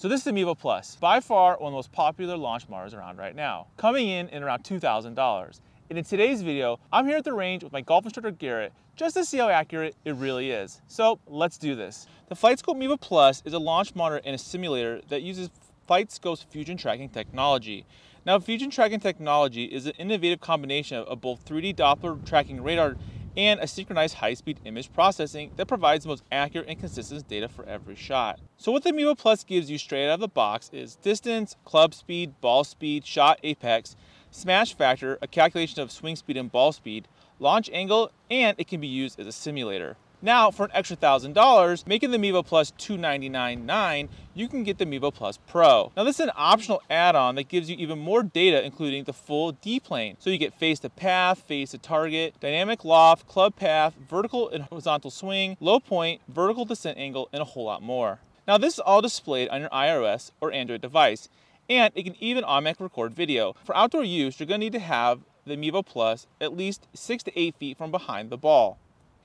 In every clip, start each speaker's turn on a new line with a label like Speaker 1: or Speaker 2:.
Speaker 1: So this is the Mevo Plus, by far one of the most popular launch monitors around right now, coming in at around $2,000. And in today's video, I'm here at the range with my golf instructor Garrett just to see how accurate it really is. So let's do this. The FlightScope Mevo Plus is a launch monitor and a simulator that uses FlightScope's fusion tracking technology. Now fusion tracking technology is an innovative combination of both 3D Doppler tracking radar and a synchronized high-speed image processing that provides the most accurate and consistent data for every shot. So what the Mevo Plus gives you straight out of the box is distance, club speed, ball speed, shot apex, smash factor, a calculation of swing speed and ball speed, launch angle, and it can be used as a simulator. Now, for an extra $1,000, making the Mevo Plus $299.9, you can get the Mevo Plus Pro. Now, this is an optional add-on that gives you even more data, including the full D-plane. So you get face to path, face to target, dynamic loft, club path, vertical and horizontal swing, low point, vertical descent angle, and a whole lot more. Now, this is all displayed on your iOS or Android device, and it can even automatically record video. For outdoor use, you're gonna need to have the Mevo Plus at least six to eight feet from behind the ball.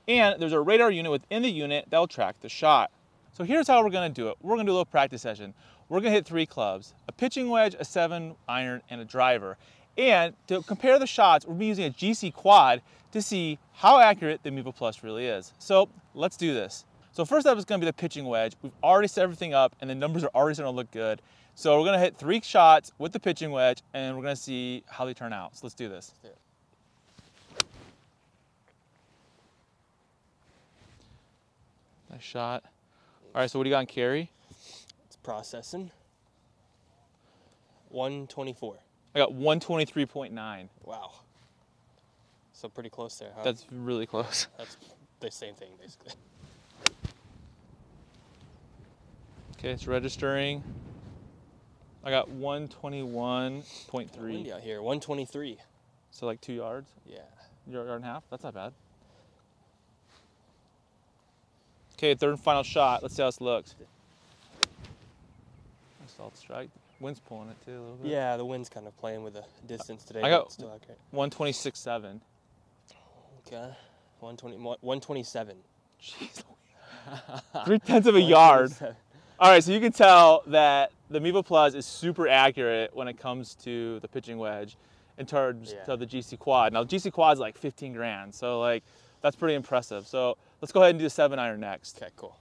Speaker 1: And there's a radar unit within the unit that'll track the shot. So here's how we're gonna do it. We're gonna do a little practice session. We're gonna hit three clubs, a pitching wedge, a seven iron, and a driver. And to compare the shots, we're be using a GC quad to see how accurate the Mevo Plus really is. So let's do this. So first up is gonna be the pitching wedge. We've already set everything up and the numbers are already starting to look good. So we're gonna hit three shots with the pitching wedge and we're gonna see how they turn out. So let's do this. Nice shot. All right, so what do you got on carry?
Speaker 2: It's processing. 124.
Speaker 1: I got 123.9.
Speaker 2: Wow. So pretty close there, huh?
Speaker 1: That's really close.
Speaker 2: That's the same thing, basically.
Speaker 1: Okay, it's registering. I got
Speaker 2: Windy
Speaker 1: 121.3.
Speaker 2: out here. 123.
Speaker 1: So like two yards,
Speaker 2: Yeah.
Speaker 1: yard yard and a half. That's not bad. Okay, third and final shot. Let's see how this looks. Nice solid strike. Wind's pulling it too a little bit.
Speaker 2: Yeah, the wind's kind of playing with the distance today.
Speaker 1: I got-
Speaker 2: it's still accurate.
Speaker 1: 126.7.
Speaker 2: Okay. 120, 127.
Speaker 1: Jeez. Three tenths of a yard. All right, so you can tell that the Mevo Plus is super accurate when it comes to the pitching wedge in terms
Speaker 2: Yeah.
Speaker 1: of the GC Quad. Now, the GC Quad is like 15 grand, so like that's pretty impressive. So let's go ahead and do the seven iron next.
Speaker 2: Okay, cool.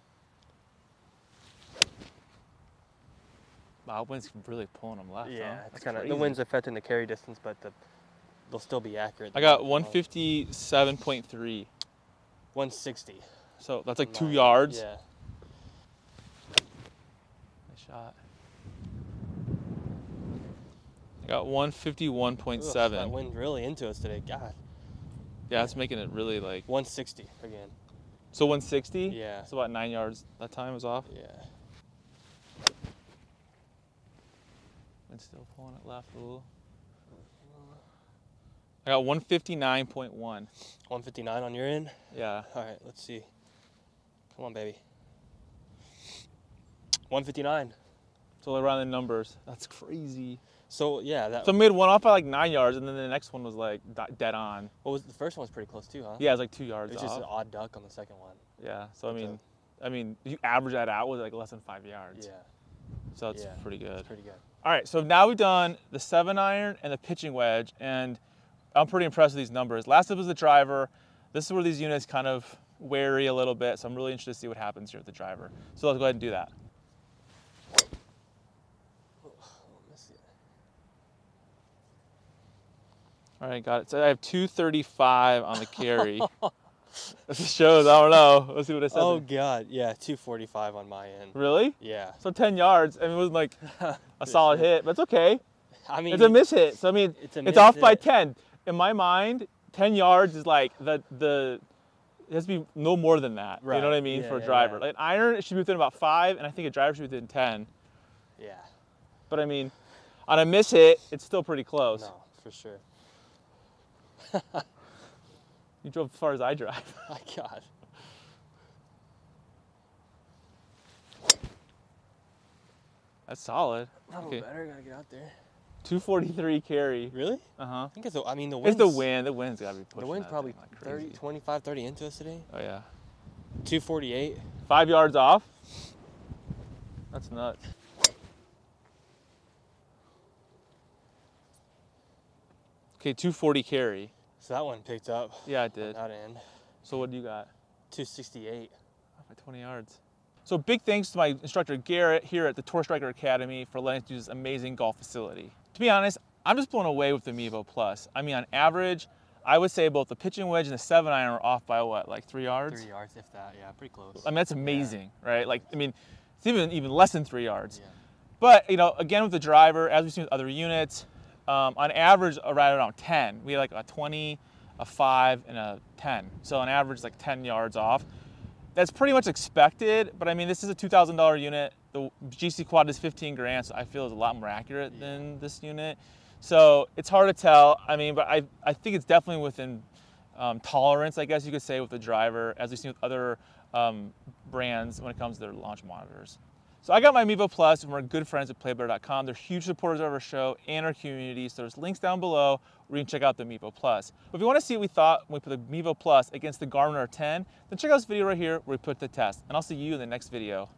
Speaker 1: Wow, wind's really pulling them left.
Speaker 2: Yeah,
Speaker 1: huh?
Speaker 2: it's kind of the wind's affecting the carry distance, but the, they'll still be accurate.
Speaker 1: I got
Speaker 2: They'll-
Speaker 1: 157.3,
Speaker 2: 160.
Speaker 1: so that's like two
Speaker 2: Mine.
Speaker 1: yards.
Speaker 2: Yeah.
Speaker 1: Nice shot. I got
Speaker 2: Ugh,
Speaker 1: 151.7.
Speaker 2: that wind really into us today. God.
Speaker 1: Yeah, that's making it really like.
Speaker 2: 160 again.
Speaker 1: So 160.
Speaker 2: Yeah.
Speaker 1: It's about nine yards. That time was off.
Speaker 2: Yeah.
Speaker 1: And still pulling it left a little. I got 159.1.
Speaker 2: 159 on your end.
Speaker 1: Yeah.
Speaker 2: All right, let's see. Come on, baby. 159.
Speaker 1: So around the numbers. That's crazy.
Speaker 2: So yeah, that
Speaker 1: So made one off by like nine yards, and then the next one was like dead on.
Speaker 2: what was the first one was pretty close too, huh?
Speaker 1: Yeah, it was like two yards
Speaker 2: It was just an odd duck on the second one.
Speaker 1: Yeah. So I mean, I mean, you average that out with like less than five yards.
Speaker 2: Yeah,
Speaker 1: So that's
Speaker 2: Yeah.
Speaker 1: pretty good.
Speaker 2: pretty good.
Speaker 1: All right, so now we've done the seven iron and the pitching wedge, and I'm pretty impressed with these numbers. Last up was the driver. This is where these units kind of vary a little bit, so I'm really interested to see what happens here with the driver. So let's go ahead and do that.
Speaker 2: Oh, miss it.
Speaker 1: All right, got it. So I have 235 on the carry. Oh. this shows, I don't know. Let's see what it says.
Speaker 2: Oh god, yeah, 245 on my end.
Speaker 1: Really?
Speaker 2: Yeah.
Speaker 1: So 10 yards. I mean, it wasn't like a solid hit, but it's okay.
Speaker 2: I mean,
Speaker 1: It's a miss hit. So I mean,
Speaker 2: It's
Speaker 1: it's off by 10. In my mind, 10 yards is like the the it has to be no more than that. You know what I mean
Speaker 2: Yeah,
Speaker 1: for a
Speaker 2: yeah,
Speaker 1: driver.
Speaker 2: yeah.
Speaker 1: Like an iron, it should be within about five, and I think a driver should be within 10.
Speaker 2: Yeah.
Speaker 1: But I mean, on a miss hit, it's still pretty close.
Speaker 2: No, for sure.
Speaker 1: you drove as far as I drive.
Speaker 2: My God.
Speaker 1: That's solid.
Speaker 2: A little
Speaker 1: okay.
Speaker 2: better. Gotta get out there.
Speaker 1: 243 carry.
Speaker 2: Really?
Speaker 1: Uh huh.
Speaker 2: I think it's the. I mean, the
Speaker 1: wind.
Speaker 2: It's
Speaker 1: the wind. The wind's gotta be pushing.
Speaker 2: The wind's probably
Speaker 1: like
Speaker 2: 30, 25, 30 into us today.
Speaker 1: Oh yeah.
Speaker 2: 248.
Speaker 1: Five yards off. That's nuts. Okay, 240 carry.
Speaker 2: So that one picked up.
Speaker 1: Yeah, it did.
Speaker 2: That end.
Speaker 1: So what do you got?
Speaker 2: 268.
Speaker 1: By 20 yards. So big thanks to my instructor Garrett here at the Tour Striker Academy for letting us use this amazing golf facility. To be honest, I'm just blown away with the Mevo Plus. I mean, on average, I would say both the pitching wedge and the seven iron are off by what, like three yards?
Speaker 2: Three yards, if that. Yeah, pretty close.
Speaker 1: I mean, that's amazing, right? Like, I mean, it's even even less than three yards.
Speaker 2: Yeah.
Speaker 1: But you know, again with the driver, as we've seen with other units, um, on average right around 10. We had like a 20, a five, and a 10. So on average, like 10 yards off. That's pretty much expected, but I mean, this is a $2,000 unit. The GC Quad is 15 grand, so I feel is a lot more accurate than this unit. So it's hard to tell. I mean, but I, I think it's definitely within um, tolerance, I guess you could say, with the driver, as we've seen with other um, brands when it comes to their launch monitors. So I got my Mevo Plus, and we're good friends at PlayBetter.com. They're huge supporters of our show and our community, so there's links down below where you can check out the Mevo Plus. But if you want to see what we thought when we put the Mevo Plus against the Garmin R10, then check out this video right here where we put the test. And I'll see you in the next video.